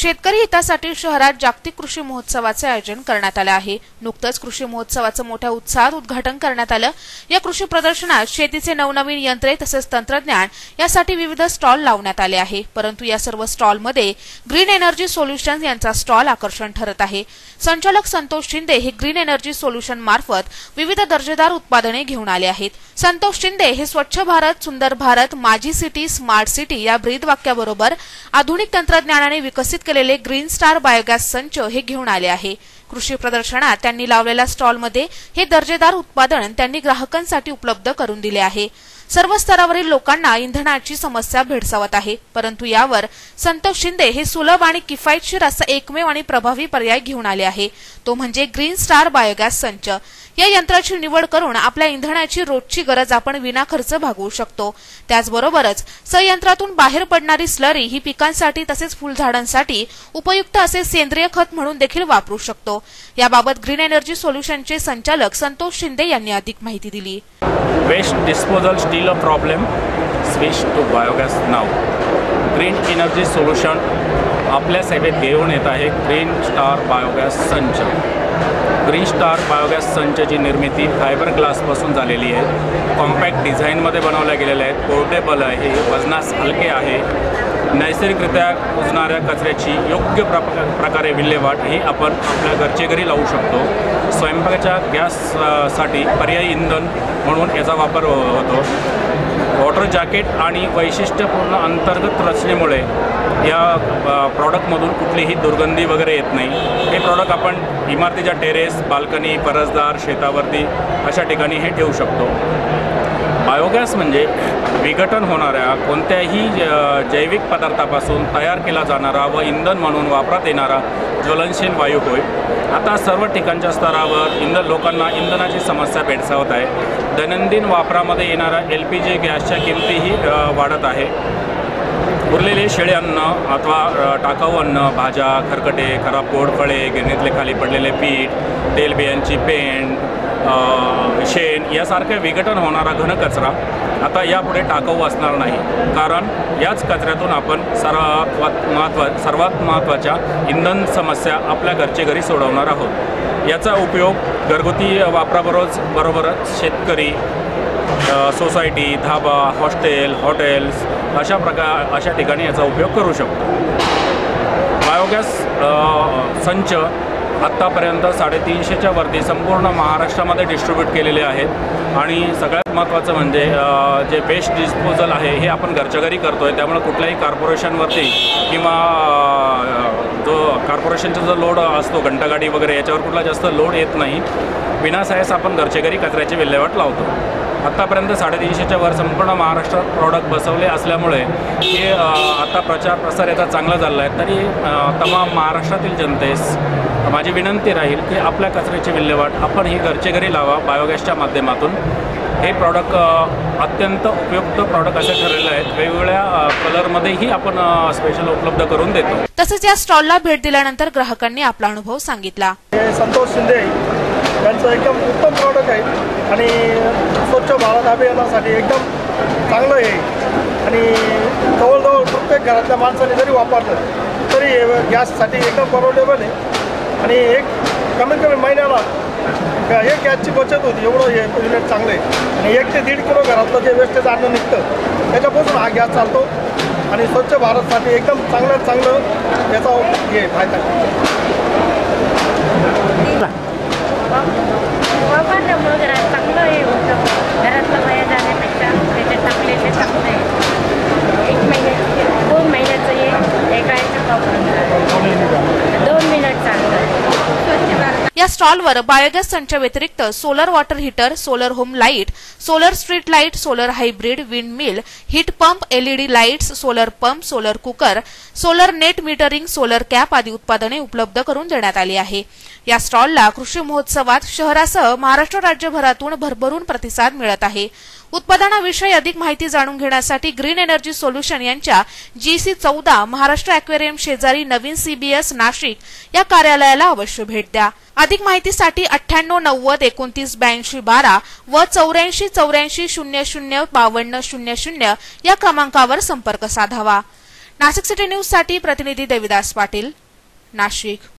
शेतकरी हितासाठी शहरात जागतिक कृषी महोत्सवाचे आयोजन करण्यात आलं आहे. नुकतंच कृषी महोत्सवाचं मोठ्या उत्साहात उद्घाटन करण्यात आलं. या कृषी प्रदर्शनात शेतीचे नवनवीन यंत्रे तसेच तंत्रज्ञान यासाठी विविध स्टॉल लावण्यात आले आहे. परंतु या सर्व स्टॉलमध्ये ग्रीन एनर्जी सोल्युशन यांचा स्टॉल आकर्षण ठरत आहे. संचालक संतोष शिंदे हे ग्रीन एनर्जी सोल्युशन मार्फत विविध दर्जेदार उत्पादने घेऊन आले आहेत. संतोष शिंदे हे स्वच्छ भारत सुंदर भारत माझी सिटी स्मार्ट सिटी या ब्रीद वाक्याबरोबर आधुनिक तंत्रज्ञानाने विकसित केलेले ग्रीन स्टार बायोगॅस संच हे घेऊन आले आहे. कृषी प्रदर्शनात त्यांनी लावलेल्या स्टॉलमध्ये हे दर्जेदार उत्पादन त्यांनी ग्राहकांसाठी उपलब्ध करून दिले आहे. सर्व स्तरावरील लोकांना इंधनाची समस्या भेडसावत आहे. परंतु यावर संतोष शिंदे हे सुलभ आणि किफायतशीर असा एकमेव आणि प्रभावी पर्याय घेऊन आले आहे. तो म्हणजे ग्रीन स्टार बायोगॅस संच. या यंत्राची निवड करून आपल्या इंधनाची रोजची गरज आपण विनाखर्च भागवू शकतो. त्याचबरोबरच संयंत्रातून बाहेर पडणारी स्लरी ही पिकांसाठी तसेच फुलझाडांसाठी उपयुक्त असे सेंद्रिय खत म्हणून देखील वापरू शकतो. याबाबत ग्रीन एनर्जी सोल्युशनचे संचालक संतोष शिंदे यांनी अधिक माहिती दिली. Waste disposal still a problem. Switch to biogas now. Green energy Solution आपल्या सेवेत घेऊन येत आहे ग्रीन स्टार बायोगॅस संच ग्रीन स्टार बायोगॅस संचची निर्मिती फायबर ग्लासपासून झालेली आहे. कॉम्पॅक्ट डिझाईनमध्ये बनवल्या गेलेल्या आहेत. पोर्टेबल आहे. वजनास हलके आहे. नैसर्गिकरित्या कुजणाऱ्या कचऱ्याची योग्य प्र प्रकारे विल्हेवाट ही आपण आपल्या घरचे घरी लावू शकतो. स्वयंपाकाच्या गॅससाठी पर्यायी इंधन म्हणून याचा वापर होतो. वॉटर जॅकेट आणि वैशिष्ट्यपूर्ण अंतर्गत रचनेमुळे या प्रॉडक्टमधून कुठलीही दुर्गंधी वगैरे येत नाही. हे प्रॉडक्ट आपण इमारतीच्या टेरेस बाल्कनी परसदार शेतावरती अशा ठिकाणी हे ठेवू शकतो. बायोगॅस म्हणजे विघटन होणाऱ्या कोणत्याही जैविक पदार्थापासून तयार केला जाणारा व इंधन म्हणून वापरात येणारा ज्वलनशील वायू होय. आता सर्व ठिकाणच्या स्तरावर इंधन लोकांना इंधनाची समस्या भेडसावत आहे. दैनंदिन वापरामध्ये येणारा एल पी जी गॅसच्या किमतीही वाढत आहे. उरलेले शेळे अन्न अथवा टाकाऊ अन्न भाज्या खरकटे खराब गोड फळे गिरणीतले खाली पडलेले पीठ तेलबियांची पेंड शेण यासारखे विघटन होणारा घनकचरा आता यापुढे टाकाऊ असणार नाही. कारण याच कचऱ्यातून आपण सर्वात महत्त्व सर्वात महत्त्वाच्या इंधन समस्या आपल्या घरचे घरी सोडवणार आहोत. याचा उपयोग घरगुती वापराबरोबर बरोबरच शेतकरी सोसायटी धाबा हॉस्टेल हॉटेल्स अशा प्रकार अशा ठिकाणी याचा उपयोग करू शकतो. बायोगॅस संच आत्तापर्यंत साडेतीनशेच्या वरती संपूर्ण महाराष्ट्रामध्ये डिस्ट्रीब्यूट केलेले आहेत. आणि सगळ्यात महत्त्वाचं म्हणजे जे वेस्ट डिस्पोजल आहे हे आपण घरच्या घरी करतो आहे त्यामुळे कुठल्याही कॉर्पोरेशनवरती किंवा जो कॉर्पोरेशनचा जो लोड असतो घंटागाडी वगैरे याच्यावर कुठला जास्त लोड येत नाही. विनासायास आपण घरच्या घरी कचऱ्याची विल्हेवाट लावतो. आत्तापर्यंत साडेतीनशेच्या वर संपूर्ण महाराष्ट्रात प्रॉडक्ट बसवले असल्यामुळे हे आता प्रचार प्रसार याचा चांगला झाला आहे. तरी तमाम महाराष्ट्रातील जनतेस माझी विनंती राहील की आपल्या कचऱ्याची विल्हेवाट आपण ही घरचे घरी लावा बायोगॅसच्या माध्यमातून. हे प्रॉडक्ट अत्यंत उपयुक्त प्रॉडक्ट असे ठरलेले आहेत. वेगवेगळ्या कलरमध्येही आपण स्पेशल उपलब्ध करून देतो. तसेच या स्टॉलला भेट दिल्यानंतर ग्राहकांनी आपला अनुभव सांगितला. संतोष शिंदे यांचं एकदम उत्तम प्रॉडक्ट आहे. आणि स्वच्छ भारत अभियानासाठी एकदम चांगलं आहे. आणि जवळजवळ प्रत्येक घरातल्या माणसाने जरी वापरलं तरी गॅससाठी एकदम परवडेबल आहे. आणि एक कमीत कमी महिन्याला एक गॅसची बचत होती एवढं हे युनिट चांगलं आहे. आणि एक ते दीड किलो घरातलं जे वेस्टेज अन्न निघतं त्याच्यापासून हा गॅस चालतो. आणि स्वच्छ भारतसाठी एकदम चांगल्यात चांगलं याचा हे फायदा वापरल्यामुळं घरात चांगलं हे होतं घरातलं वया जाण्यापेक्षा त्याच्यात टाकलेले चांगलं आहे एक महिन्या दोन महिन्याचं हे एकायचं वापरून दोन मिनिट चालतं या स्टॉलवर बायोगॅस संच्या व्यतिरिक्त solar water heater solar home light solar street light solar hybrid windmill heat pump LED lights solar pump solar cooker solar net metering solar cap आदी उत्पादने उपलब्ध करून देण्यात आली आहे. या स्टॉलला कृषी महोत्सवात शहरासह महाराष्ट्र राज्यभरातून भरभरून प्रतिसाद मिळत आहे. उत्पादनाविषयी अधिक माहिती जाणून घेण्यासाठी ग्रीन एनर्जी सोल्युशन यांच्या जीसी चौदा महाराष्ट्र अॅक्वेरियम शेजारी नवीन सीबीएस नाशिक या कार्यालयाला अवश्य भेट द्या. अधिक माहितीसाठी अठ्ठ्याण्णव नव्वद एकोणतीस ब्याऐंशी बारा व चौऱ्याऐंशी चौऱ्याऐंशी शून्य शून्य बावन्न शून्य शून्य या क्रमांकावर संपर्क साधावा. नाशिक सिटी न्यूजसाठी प्रतिनिधी देविदास पाटील नाशिक.